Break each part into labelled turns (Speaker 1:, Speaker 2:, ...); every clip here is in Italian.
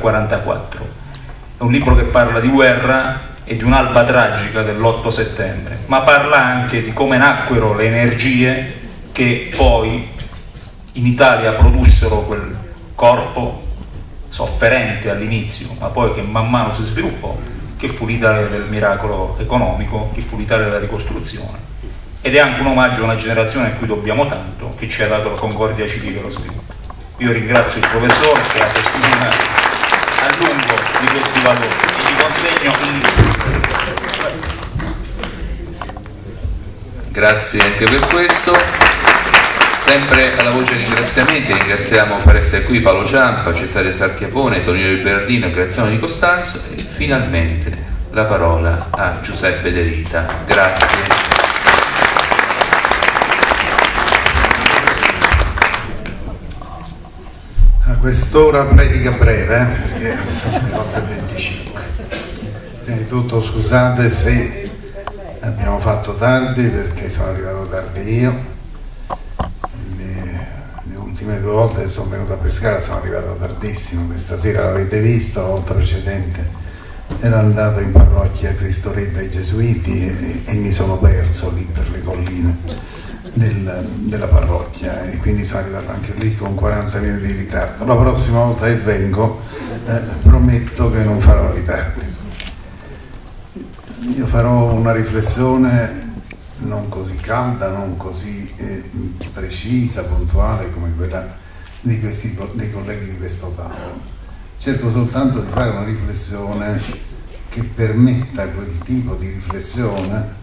Speaker 1: 1944. È un libro che parla di guerra e di un'alba tragica dell'8 settembre, ma parla anche di come nacquero le energie che poi in Italia produssero quel corpo sofferente all'inizio, ma poi che man mano si sviluppò, che fu l'Italia del miracolo economico, che fu l'Italia della ricostruzione. Ed è anche un omaggio a una generazione a cui dobbiamo tanto, che ci ha dato la concordia civile e lo sviluppo. Io ringrazio il professore che ha testimoniato a lungo di questi valori e gli consegno un.
Speaker 2: Grazie anche per questo. Sempre alla voce ringraziamenti, ringraziamo per essere qui Paolo Ciampa, Cesare Sarchiapone, Tonino Del Bernardino e Graziano Di Costanzo e finalmente la parola a Giuseppe De Rita. Grazie.
Speaker 3: Quest'ora predica breve, eh, perché sono le 8.25. Prima tutto scusate se abbiamo fatto tardi perché sono arrivato tardi io. Ultime due volte che sono venuto a pescare sono arrivato tardissimo, questa sera l'avete visto, la volta precedente ero andato in parrocchia Cristo Re dai Gesuiti e, e, mi sono perso lì per le colline del, della parrocchia e quindi sono arrivato anche lì con 40 minuti di ritardo. La prossima volta che vengo eh, prometto che non farò ritardi. Io farò una riflessione non così calda, non così eh, precisa, puntuale come quella questi, dei colleghi di questo tavolo. Cerco soltanto di fare una riflessione che permetta quel tipo di riflessione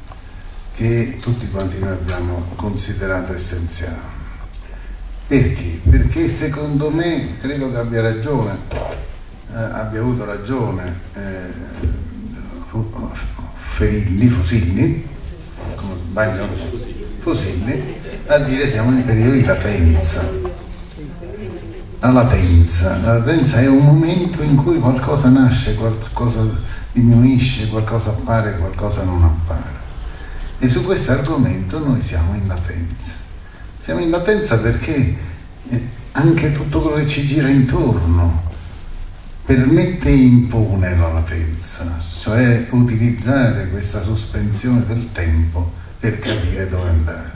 Speaker 3: che tutti quanti noi abbiamo considerato essenziale. Perché? Perché secondo me, credo che abbia ragione, eh, abbia avuto ragione eh, Ferilli, Fusilli, come sbaglio, Fusilli, a dire siamo in periodo di latenza. La latenza. La latenza è un momento in cui qualcosa nasce, qualcosa diminuisce, qualcosa appare, qualcosa non appare. E su questo argomento noi siamo in latenza. Siamo in latenza perché eh, anche tutto quello che ci gira intorno permette e impone la latenza, cioè utilizzare questa sospensione del tempo per capire dove andare.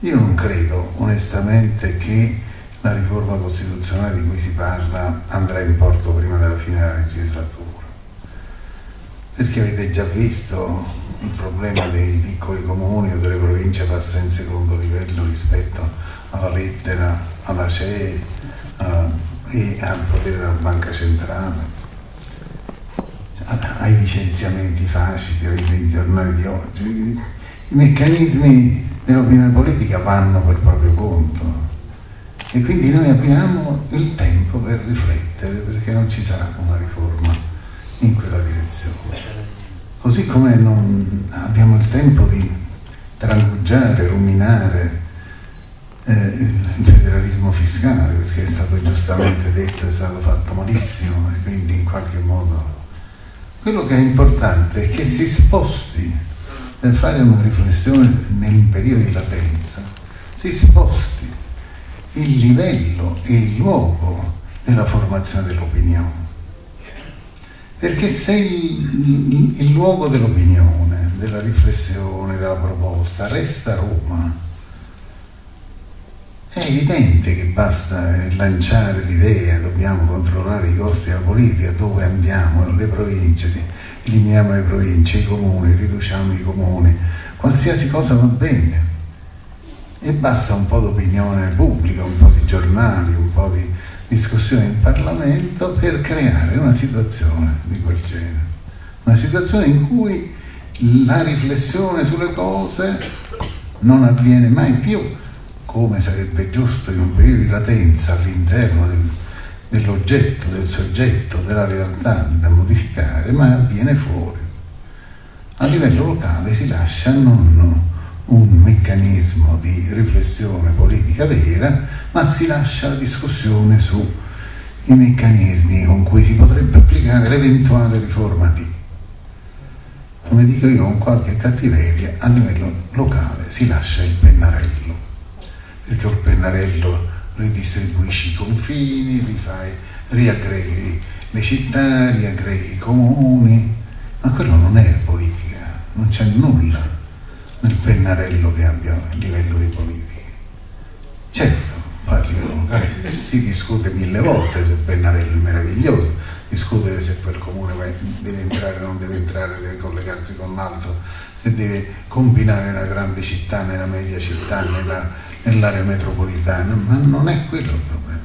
Speaker 3: Io non credo onestamente che la riforma costituzionale di cui si parla andrà in porto prima della fine della legislatura, perché avete già visto il problema dei piccoli comuni o delle province passa in secondo livello rispetto alla lettera, alla CE e al potere della banca centrale ai licenziamenti facili, ai giornali di oggi. I meccanismi dell'opinione politica vanno per proprio conto e quindi noi abbiamo il tempo per riflettere perché non ci sarà una riforma in quella direzione. Così come non abbiamo il tempo di trangugiare, ruminare eh, il federalismo fiscale perché è stato giustamente detto, è stato fatto malissimo e quindi in qualche modo quello che è importante è che si sposti per fare una riflessione nel periodo di latenza, si sposti il livello e il luogo della formazione dell'opinione. Perché se il, il luogo dell'opinione, della riflessione, della proposta resta Roma, è evidente che basta lanciare l'idea, dobbiamo controllare i costi della politica, dove andiamo, le province, eliminiamo le province, i comuni, riduciamo i comuni, qualsiasi cosa va bene. E basta un po' d'opinione pubblica, un po' di giornali, un po' di discussione in Parlamento per creare una situazione di quel genere. Una situazione in cui la riflessione sulle cose non avviene mai più come sarebbe giusto in un periodo di latenza all'interno del, dell'oggetto, del soggetto, della realtà da modificare, ma avviene fuori. A livello locale si lascia non un meccanismo di riflessione politica vera, ma si lascia la discussione sui meccanismi con cui si potrebbe applicare l'eventuale riforma di. Come dico io, con qualche cattiveria, a livello locale si lascia il pennarello perché col pennarello ridistribuisci i confini, rifai, riaggreghi le città, riaggreghi i comuni, ma quello non è politica, non c'è nulla nel pennarello che abbia a livello di politica. Certo, livello locale si discute mille volte sul pennarello, è meraviglioso, discutere se quel comune deve entrare o non deve entrare, deve collegarsi con l'altro, se deve combinare nella grande città, nella media città, nella, nell'area metropolitana, ma non è quello il problema.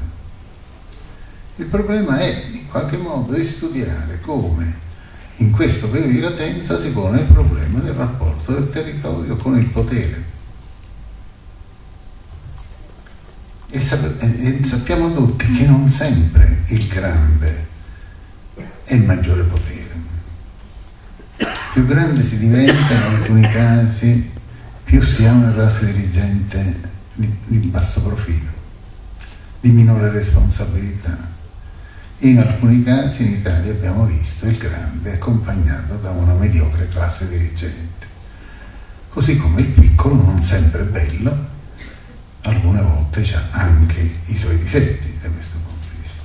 Speaker 3: Il problema è in qualche modo di studiare come in questo periodo di latenza si pone il problema del rapporto del territorio con il potere. E, sappiamo tutti che non sempre il grande è il maggiore potere. Più grande si diventa in alcuni casi, più si ha una classe dirigente di, di basso profilo, di minore responsabilità in alcuni casi in Italia abbiamo visto il grande accompagnato da una mediocre classe dirigente. Così come il piccolo, non sempre bello, alcune volte ha anche i suoi difetti da questo punto di vista.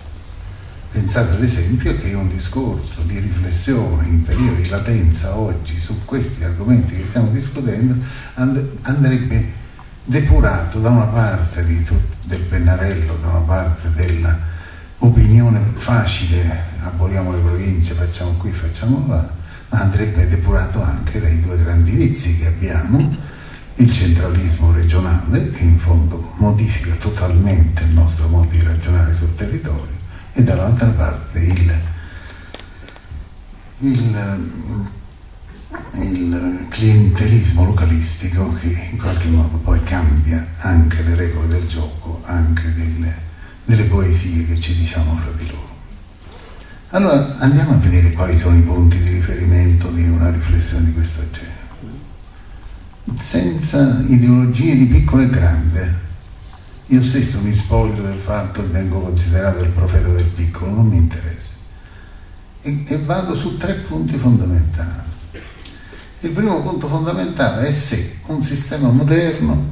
Speaker 3: Pensate ad esempio che un discorso di riflessione in periodo di latenza oggi su questi argomenti che stiamo discutendo andrebbe depurato da una parte tut- del pennarello, da una parte della opinione facile, aboliamo le province, facciamo qui, facciamo là, andrebbe depurato anche dai due grandi vizi che abbiamo, il centralismo regionale, che in fondo modifica totalmente il nostro modo di ragionare sul territorio, e dall'altra parte il, il, il clientelismo localistico che in qualche modo poi cambia anche le regole del gioco, anche delle delle poesie che ci diciamo fra di loro. Allora andiamo a vedere quali sono i punti di riferimento di una riflessione di questo genere. Senza ideologie di piccolo e grande. Io stesso mi spoglio del fatto che vengo considerato il profeta del piccolo, non mi interessa. E, e vado su tre punti fondamentali. Il primo punto fondamentale è se un sistema moderno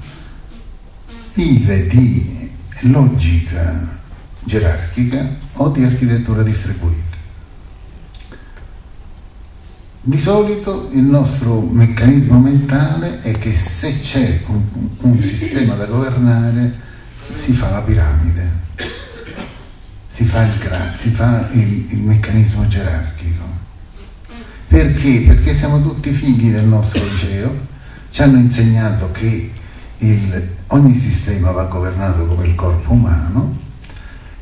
Speaker 3: vive di logica gerarchica o di architettura distribuita. Di solito il nostro meccanismo mentale è che se c'è un, un sistema da governare si fa la piramide, si fa il, si fa il, il meccanismo gerarchico. Perché? Perché siamo tutti figli del nostro liceo, ci hanno insegnato che il, ogni sistema va governato come il corpo umano,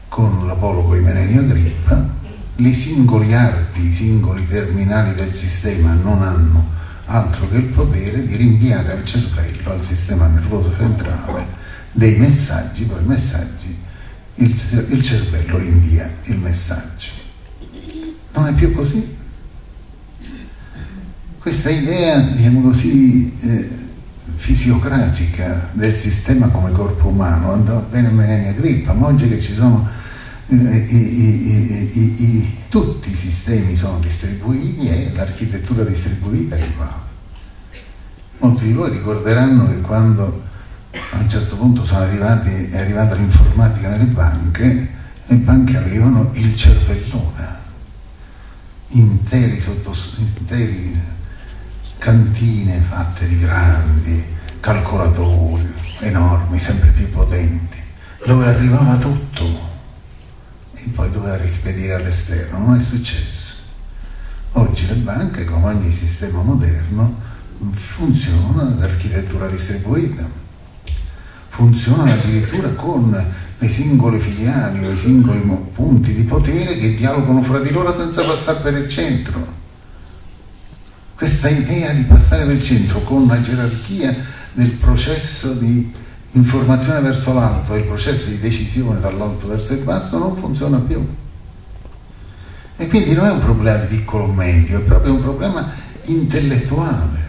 Speaker 3: con l'Apologo Imeneo Agrippa, i singoli arti, i singoli terminali del sistema non hanno altro che il potere di rinviare al cervello, al sistema nervoso centrale, dei messaggi, poi messaggi, il, il cervello rinvia il messaggio. Non è più così. Questa idea, diciamo così, eh, fisiocratica del sistema come corpo umano andava bene Melania Grippa, ma oggi che ci sono eh, i, i, i, tutti i sistemi sono distribuiti e l'architettura distribuita che va. Molti di voi ricorderanno che quando a un certo punto arrivati, è arrivata l'informatica nelle banche, le banche avevano il cervellone, interi, sotto, interi cantine fatte di grandi calcolatori enormi, sempre più potenti, dove arrivava tutto e poi doveva rispedire all'esterno. Non è successo. Oggi le banche, come ogni sistema moderno, funzionano ad architettura distribuita, funzionano addirittura con le singole filiali o i singoli punti di potere che dialogano fra di loro senza passare per il centro questa idea di passare per il centro con una gerarchia del processo di informazione verso l'alto e il processo di decisione dall'alto verso il basso non funziona più. E quindi non è un problema di piccolo o medio, è proprio un problema intellettuale.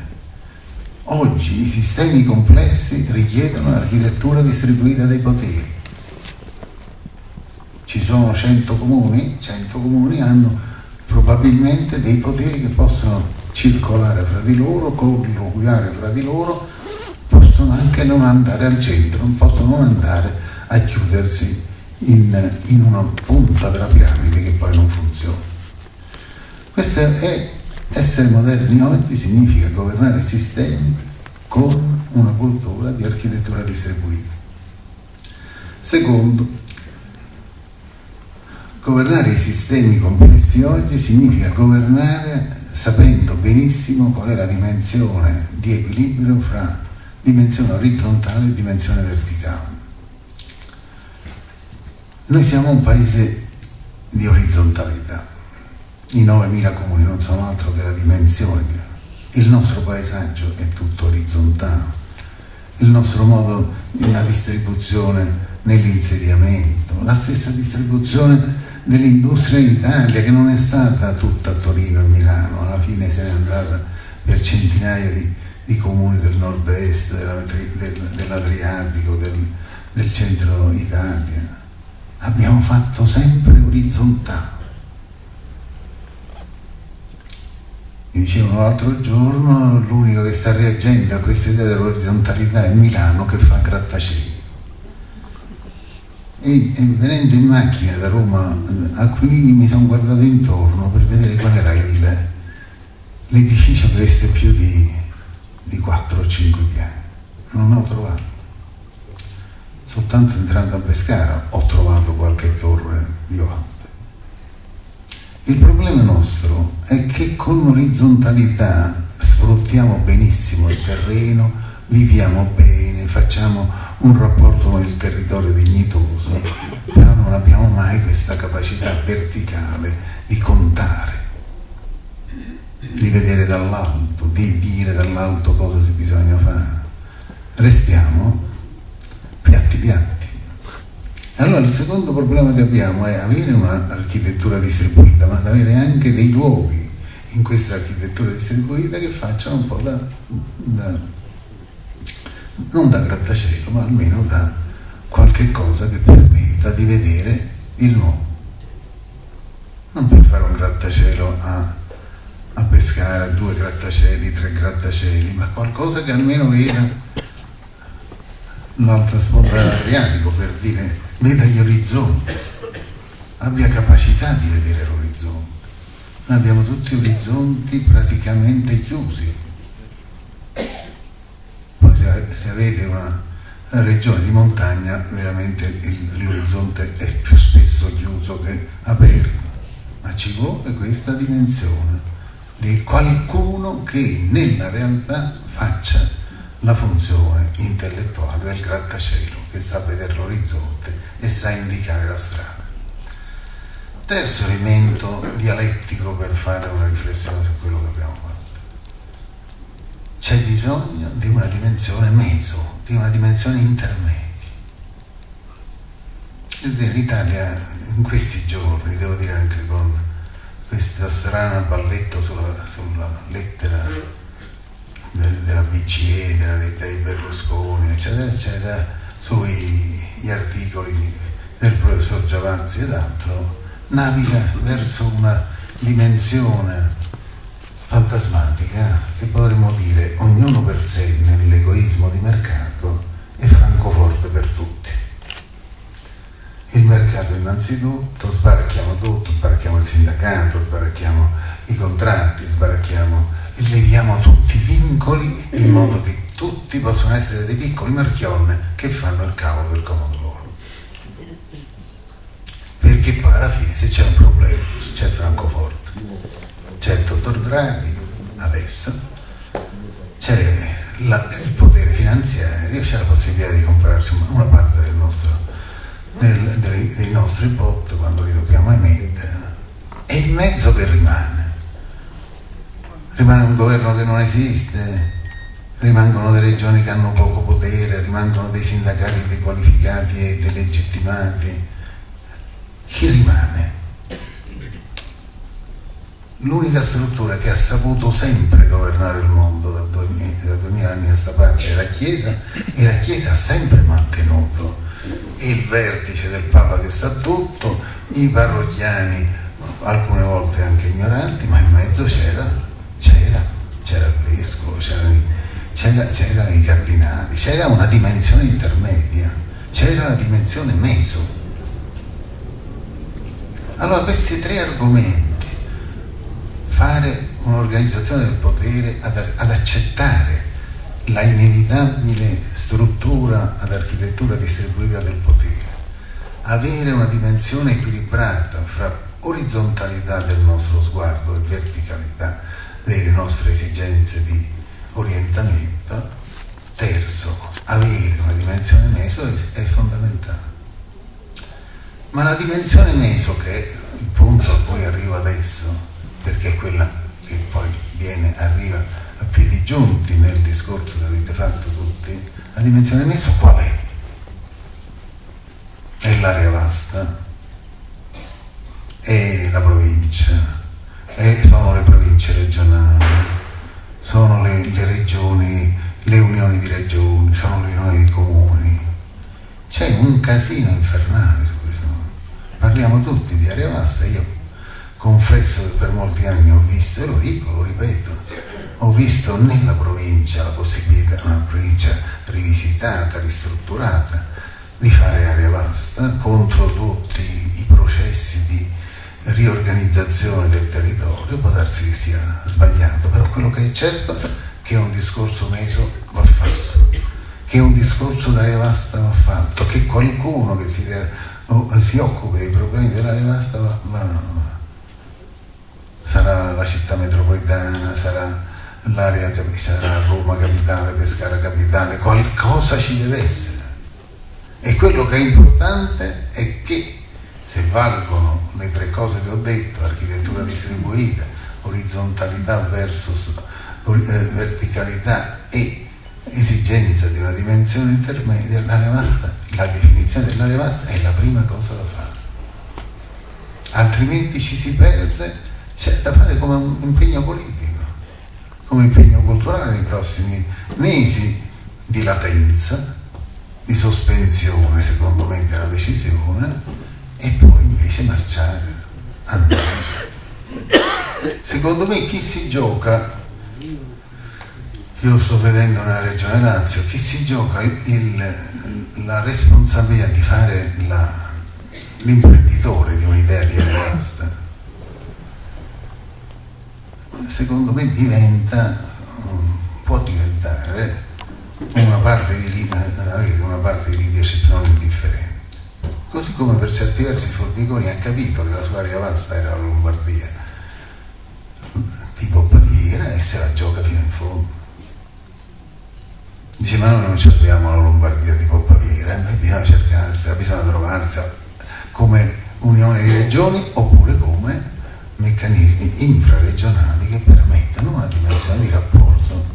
Speaker 3: Oggi i sistemi complessi richiedono un'architettura distribuita dei poteri. Ci sono 100 comuni, 100 comuni hanno probabilmente dei poteri che possono circolare fra di loro, colloquiare fra di loro, possono anche non andare al centro, non possono andare a chiudersi in, in una punta della piramide che poi non funziona. essere, e essere moderni oggi significa governare sistemi con una cultura di architettura distribuita. Secondo, governare i sistemi complessi oggi significa governare sapendo benissimo qual è la dimensione di equilibrio fra dimensione orizzontale e dimensione verticale. Noi siamo un paese di orizzontalità, i 9.000 comuni non sono altro che la dimensione, il nostro paesaggio è tutto orizzontale, il nostro modo una distribuzione nell'insediamento, la stessa distribuzione dell'industria in Italia che non è stata tutta a Torino e Milano, alla fine se n'è andata per centinaia di, di comuni del nord-est, dell'Adriatico, del, del centro Italia. Abbiamo fatto sempre orizzontale. Mi dicevano l'altro giorno, l'unico che sta reagendo a questa idea dell'orizzontalità è Milano che fa grattacieli e, e, venendo in macchina da Roma a qui mi sono guardato intorno per vedere qual era l'edificio che avesse più di, di 4 o 5 piani. Non ho trovato. Soltanto entrando a Pescara ho trovato qualche torre più alta. Il problema nostro è che con l'orizzontalità sfruttiamo benissimo il terreno, viviamo bene, facciamo un rapporto con il territorio dignitoso, però non abbiamo mai questa capacità verticale di contare, di vedere dall'alto, di dire dall'alto cosa si bisogna fare. Restiamo piatti piatti. Allora il secondo problema che abbiamo è avere un'architettura distribuita, ma avere anche dei luoghi in questa architettura distribuita che facciano un po' da, da non da grattacielo, ma almeno da qualche cosa che permetta di vedere il nuovo. Non per fare un grattacielo a, a pescare, due grattacieli, tre grattacieli, ma qualcosa che almeno veda l'altra sponda dell'Adriatico, per dire, veda gli orizzonti, abbia capacità di vedere l'orizzonte. Noi abbiamo tutti orizzonti praticamente chiusi. Se avete una regione di montagna veramente l'orizzonte è più spesso chiuso che aperto, ma ci vuole questa dimensione di qualcuno che nella realtà faccia la funzione intellettuale del grattacielo, che sa vedere l'orizzonte e sa indicare la strada. Terzo elemento dialettico per fare una riflessione su quello che abbiamo fatto c'è bisogno di una dimensione meso, di una dimensione intermedia. L'Italia in questi giorni, devo dire anche con questa strana balletto sulla, sulla lettera della BCE, della lettera di Berlusconi, eccetera, eccetera, sugli articoli del professor Giavazzi ed altro, naviga verso una dimensione fantasmatica che potremmo dire ognuno per sé nell'egoismo di mercato e francoforte per tutti. Il mercato innanzitutto, sbaracchiamo tutto, sbaracchiamo il sindacato, sbaracchiamo i contratti, sbaracchiamo leviamo tutti i vincoli in modo che tutti possono essere dei piccoli marchionne che fanno il cavolo del comodo loro. Perché poi alla fine se c'è un problema, c'è Francoforte c'è il dottor Draghi adesso, c'è il potere finanziario, c'è la possibilità di comprarci una parte del nostro, del, dei, dei nostri bot quando li dobbiamo emettere. E il mezzo che rimane? Rimane un governo che non esiste, rimangono delle regioni che hanno poco potere, rimangono dei sindacati dequalificati e delegittimati. Chi rimane? l'unica struttura che ha saputo sempre governare il mondo da duemila anni a questa parte è la Chiesa e la Chiesa ha sempre mantenuto il vertice del Papa che sa tutto, i parrocchiani alcune volte anche ignoranti, ma in mezzo c'era, c'era, c'era il vescovo, c'erano, c'era, c'erano i cardinali, c'era una dimensione intermedia, c'era la dimensione meso. Allora questi tre argomenti fare un'organizzazione del potere ad, ad accettare la inevitabile struttura ad architettura distribuita del potere, avere una dimensione equilibrata fra orizzontalità del nostro sguardo e verticalità delle nostre esigenze di orientamento. Terzo, avere una dimensione meso è, fondamentale. Ma la dimensione meso, che è il punto a cui arrivo adesso, perché è quella che poi viene, arriva a piedi giunti nel discorso che avete fatto tutti, la dimensione meso qual è? Casino infernale su questo. Parliamo tutti di area vasta, io confesso che per molti anni ho visto, e lo dico, lo ripeto, ho visto nella provincia la possibilità, una provincia rivisitata, ristrutturata, di fare area vasta contro tutti i processi di riorganizzazione del territorio, può darsi che sia sbagliato, però quello che è certo è che un discorso meso va fatto, che un discorso d'area vasta va fatto, che qualcuno che si, si occupi dei problemi dell'area vasta va, va, va. sarà la città metropolitana, sarà l'area sarà Roma capitale, Pescara capitale, qualcosa ci deve essere. E quello che è importante è che se valgono le tre cose che ho detto, architettura distribuita, orizzontalità versus eh, verticalità e esigenza di una dimensione intermedia, l'area vasta, la definizione dell'area vasta è la prima cosa da fare. Altrimenti ci si perde, c'è da fare come un impegno politico, come impegno culturale nei prossimi mesi di latenza, di sospensione secondo me della decisione e poi invece marciare, andare. Secondo me chi si gioca, io sto vedendo nella regione Lazio, chi si gioca il, la responsabilità di fare l'imprenditore di un'idea di basta, secondo me diventa, può diventare una parte di, avere una parte di leadership non indifferente Così come per certi versi Formigoni ha capito che la sua area vasta era la Lombardia, tipo Baviera, e se la gioca fino in fondo. Dice, ma noi non ci abbiamo la Lombardia tipo Baviera, eh? bisogna cercarsela, bisogna trovarsela come unione di regioni oppure come meccanismi infraregionali che permettano una dimensione di rapporto.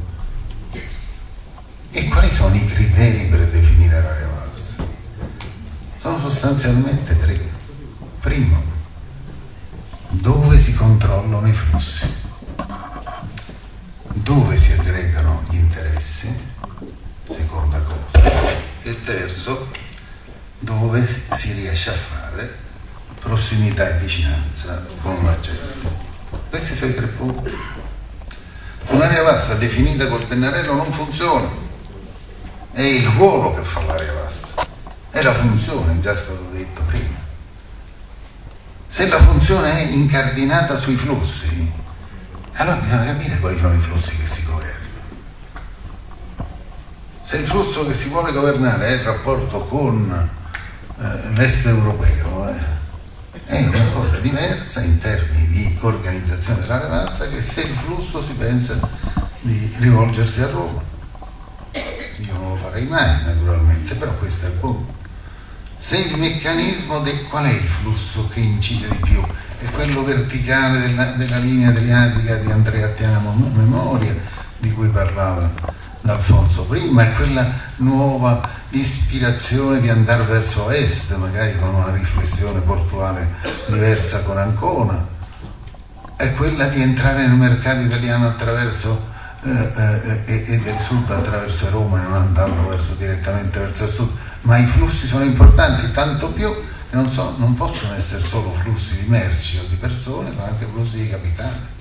Speaker 3: E quali sono i criteri per definire l'area vasta? Sono sostanzialmente tre. Primo, dove si controllano i flussi, dove si aggregano gli interessi, seconda cosa. E terzo, dove si fare prossimità e vicinanza con la gente. Questi sono i tre punti. Un'area vasta definita col pennarello non funziona. È il ruolo che fa l'area vasta è la funzione, già stato detto prima. Se la funzione è incardinata sui flussi, allora bisogna capire quali sono i flussi che si governano. Se il flusso che si vuole governare è il rapporto con l'est europeo, eh, è una cosa diversa in termini di organizzazione dell'area vasta che se il flusso si pensa di rivolgersi a Roma. Io non lo farei mai naturalmente, però questo è il punto se il meccanismo del qual è il flusso che incide di più? È quello verticale della, della linea adriatica di Andrea Tiamo Memoria, di cui parlava D'Alfonso prima, è quella nuova ispirazione di andare verso est, magari con una riflessione portuale diversa con Ancona, è quella di entrare nel mercato italiano attraverso eh, eh, e, del sud attraverso Roma e non andando verso, direttamente verso il sud ma i flussi sono importanti, tanto più che non, so, non possono essere solo flussi di merci o di persone, ma anche flussi di capitale.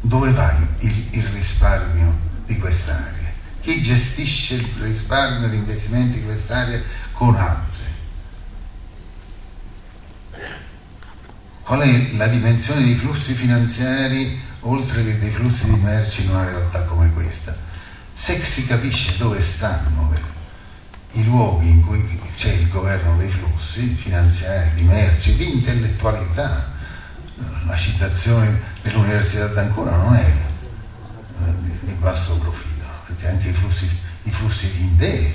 Speaker 3: Dove va il, il risparmio di quest'area? Chi gestisce il risparmio e gli investimenti di quest'area con altri? qual è la dimensione dei flussi finanziari oltre che dei flussi di merci in una realtà come questa. Se si capisce dove stanno i luoghi in cui c'è il governo dei flussi finanziari, di merci, di intellettualità, la citazione dell'Università d'Ancona non è eh, di basso profilo, perché anche i flussi, i flussi di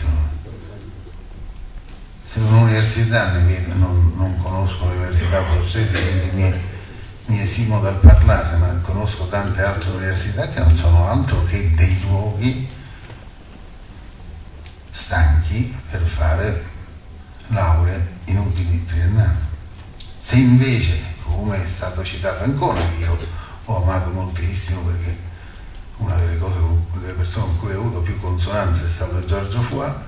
Speaker 3: se un'università non, non conosco l'università abruzzese, quindi mi, mi, esimo dal parlare, ma conosco tante altre università che non sono altro che dei luoghi stanchi per fare lauree inutili triennali. Se invece, come è stato citato ancora, io ho amato moltissimo perché una delle, cose, delle persone con cui ho avuto più consonanza è stato Giorgio Fuà,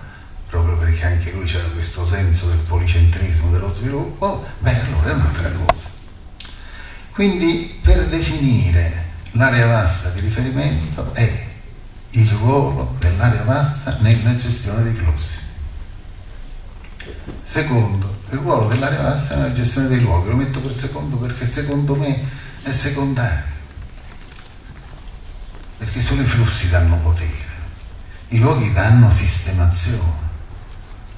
Speaker 3: proprio perché anche lui c'era questo senso del policentrismo dello sviluppo, beh allora è un'altra cosa. Quindi per definire l'area vasta di riferimento è il ruolo dell'area vasta nella gestione dei flussi. Secondo, il ruolo dell'area vasta nella gestione dei luoghi, lo metto per secondo perché secondo me è secondario, perché solo i flussi danno potere, i luoghi danno sistemazione.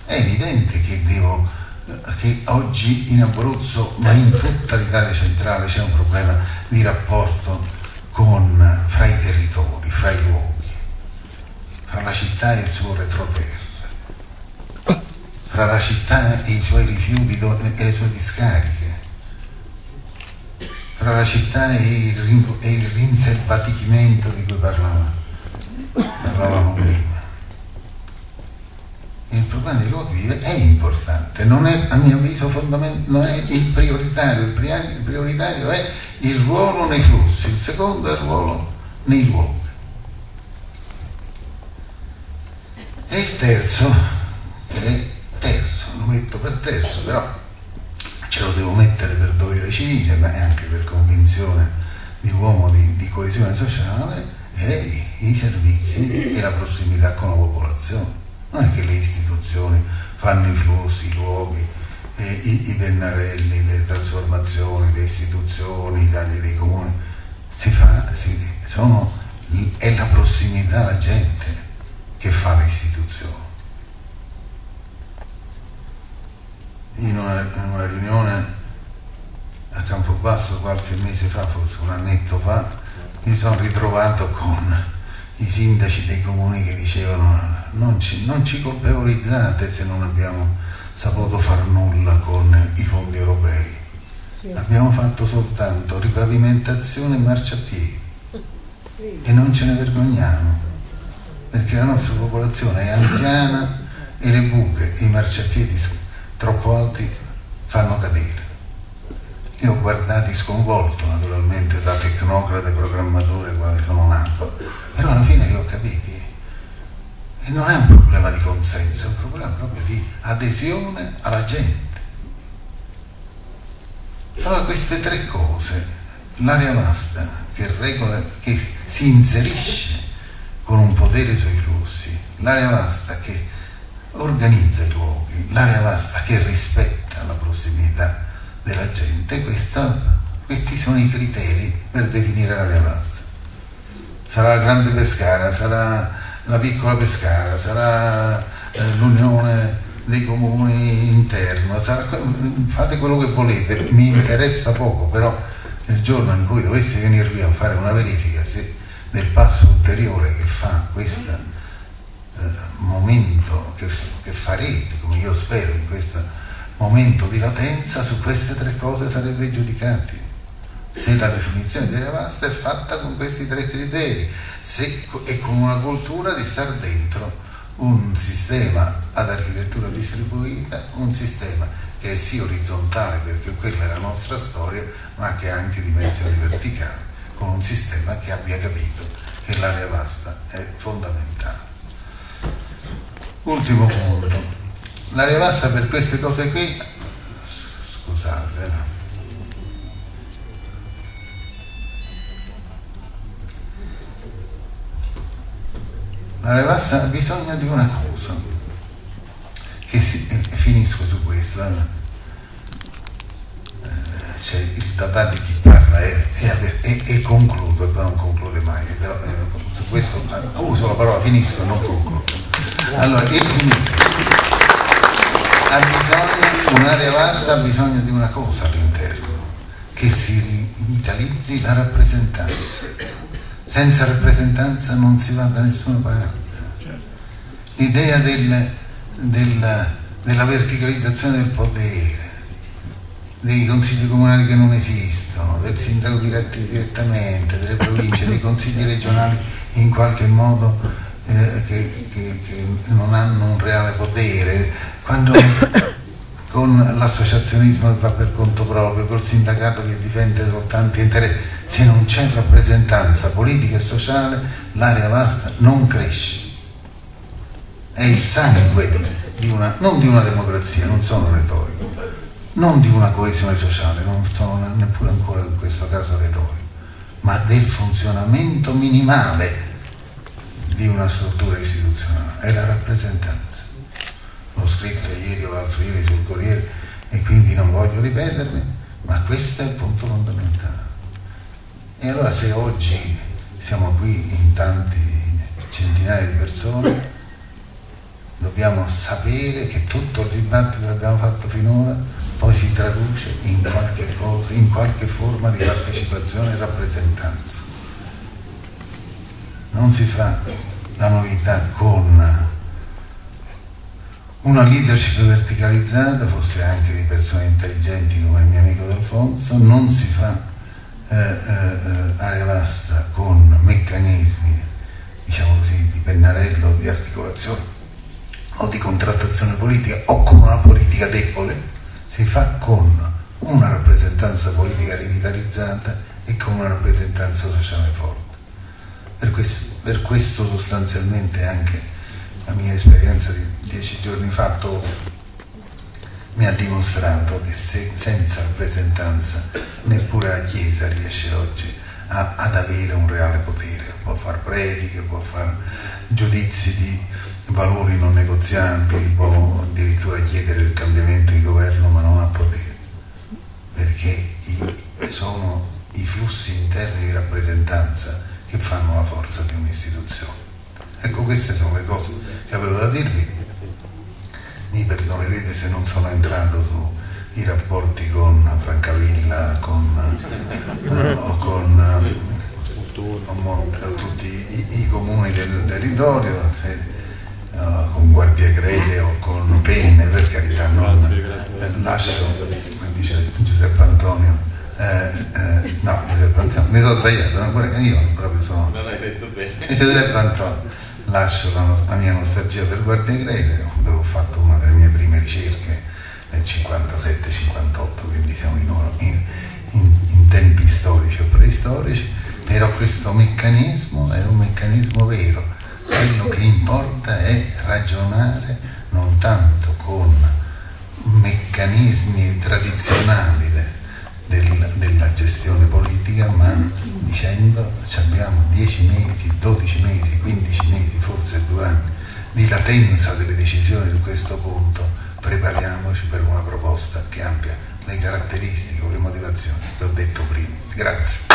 Speaker 3: È evidente che, devo, che oggi in Abruzzo, ma in tutta l'Italia centrale, c'è un problema di rapporto con, fra i territori, fra i luoghi, fra la città e il suo retroterra, fra la città e i suoi rifiuti e le sue discariche, fra la città e il, e il rinselvatichimento di cui parlavamo, prima il problema dei luoghi è importante, non è a mio avviso non è il prioritario, il prioritario è il ruolo nei flussi, il secondo è il ruolo nei luoghi. E il terzo, è terzo, lo metto per terzo, però ce lo devo mettere per dovere civile, ma anche per convinzione di uomo di, di coesione sociale, è i servizi e la prossimità con la popolazione non è che le istituzioni fanno i flussi, i luoghi, eh, i, i, pennarelli, le trasformazioni, le istituzioni, i tagli dei comuni, si fa, si, sono, è la prossimità alla gente che fa le istituzioni. In in una riunione a Campobasso qualche mese fa, forse un annetto fa, mi sono ritrovato con i sindaci dei comuni che dicevano non ci, non ci colpevolizzate se non abbiamo saputo far nulla con i fondi europei. Sì. Abbiamo fatto soltanto ripavimentazione e marciapiedi e non ce ne vergogniamo perché la nostra popolazione è anziana e le buche i marciapiedi troppo alti fanno cadere. Io ho guardati sconvolto naturalmente da tecnocrate programmatore quale sono nato, però alla fine li ho capiti e non è un problema di consenso, è un problema proprio di adesione alla gente. Allora queste tre cose, l'area vasta che, regola, che si inserisce con un potere sui flussi, l'area vasta che organizza i luoghi, l'area vasta che rispetta la prossimità della gente, questa, questi sono i criteri per definire l'area vasta. Sarà la grande pescara, sarà la piccola Pescara, sarà eh, l'unione dei comuni interno, sarà, fate quello che volete, mi interessa poco, però il giorno in cui dovessi venire qui a fare una verifica se, del passo ulteriore che fa questo eh, momento che, che farete, come io spero, in questo momento di latenza, su queste tre cose sarete giudicati se la definizione di vasta è fatta con questi tre criteri se, e con una cultura di star dentro un sistema ad architettura distribuita, un sistema che è sì orizzontale perché quella è la nostra storia, ma che ha anche dimensioni verticali, con un sistema che abbia capito che l'area vasta è fondamentale. Ultimo punto, l'area vasta per queste cose qui, scusate? La Revassa ha bisogno di una cosa, che si, eh, finisco su questo, eh. c'è il dadà di chi parla e, e, e, concludo, e non conclude mai, però eh, questo eh, uso la parola finisco non concludo. Allora, io finisco. Ha bisogno, un'area vasta ha bisogno di una cosa all'interno, che si rivitalizzi la rappresentanza. Senza rappresentanza non si va da nessuna parte. L'idea del, del, della verticalizzazione del potere, dei consigli comunali che non esistono, del sindaco direttamente, delle province, dei consigli regionali in qualche modo eh, che, che, che, non hanno un reale potere, quando con l'associazionismo che va per conto proprio, col sindacato che difende soltanto interessi, se non c'è rappresentanza politica e sociale, l'area vasta non cresce. È il sangue di una, non di una democrazia, non sono retorico, non di una coesione sociale, non sono neppure ancora in questo caso retorico, ma del funzionamento minimale di una struttura istituzionale, è la rappresentanza. L'ho scritto ieri o l'altro ieri sul Corriere e quindi non voglio ripetermi, ma questo è il punto fondamentale. E allora se oggi siamo qui in tanti centinaia di persone, dobbiamo sapere che tutto il dibattito che abbiamo fatto finora poi si traduce in qualche cosa, in qualche forma di partecipazione e rappresentanza. Non si fa la novità con una leadership verticalizzata, fosse anche di persone intelligenti come il mio amico D'Alfonso, non si fa eh, eh, area vasta con meccanismi, diciamo così, di pennarello, di articolazione o di contrattazione politica o con una politica debole, si fa con una rappresentanza politica rivitalizzata e con una rappresentanza sociale forte. Per questo, per questo sostanzialmente anche la mia esperienza di dieci giorni fa mi ha dimostrato che se, senza rappresentanza neppure la Chiesa riesce oggi a, ad avere un reale potere, può fare prediche, può fare giudizi di valori non negoziabili, può addirittura chiedere il cambiamento di governo ma non ha potere, perché sono i flussi interni di rappresentanza che fanno la forza di un'istituzione. Ecco, queste sono le cose che avevo da dirvi. Mi perdonerete se non sono entrato sui rapporti con Francavilla, con, eh, con, con, tutti i, i comuni del territorio. Se, uh, con guardie greche o con pene, per carità, non grazie, grazie. Eh, lascio, come dice Giuseppe Antonio, eh, eh, no, Giuseppe Antonio, mi sono sbagliato, no? Io proprio sono... Non hai detto bene. Giuseppe Antonio, lascio la, la, mia nostalgia per guardie greche, dove ho fatto una delle mie prime ricerche nel 57-58, quindi siamo in, in, in tempi storici o preistorici, però questo meccanismo è un meccanismo vero. Quello che importa è ragionare non tanto con meccanismi tradizionali dicendo abbiamo 10 mesi, 12 mesi, 15 mesi, forse due anni di latenza delle decisioni su questo punto, prepariamoci per una proposta che abbia le caratteristiche o le motivazioni che ho detto prima. Grazie.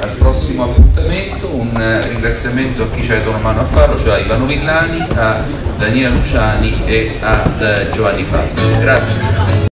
Speaker 2: Al prossimo appuntamento un ringraziamento a chi ci ha dato una mano a farlo, cioè a Ivano Villani, a Daniela Luciani e a Giovanni Fabio. Grazie.